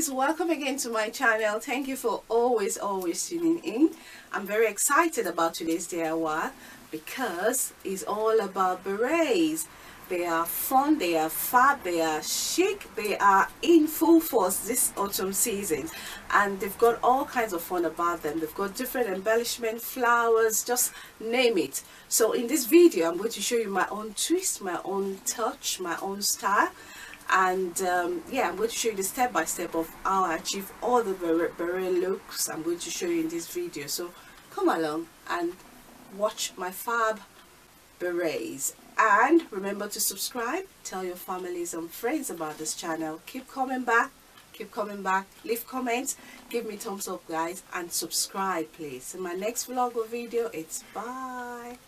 guys welcome again to my channel. Thank you for always always tuning in. I'm very excited about today's DIY because it's all about berets. They are fun they are fab they are chic they are in full force this autumn season. And they've got all kinds of fun about them. They've got different embellishment flowers just name it. So in this video i'm going to show you my own twist my own touch my own style and um, yeah I'm going to show you the step by step of how I achieve all the beret, beret looks I'm going to show you in this video. So come along and watch my fab berets. And remember to subscribe tell your families and friends about this channel. Keep coming back keep coming back. Leave comments give me thumbs up guys and subscribe please. In my next vlog or video it's bye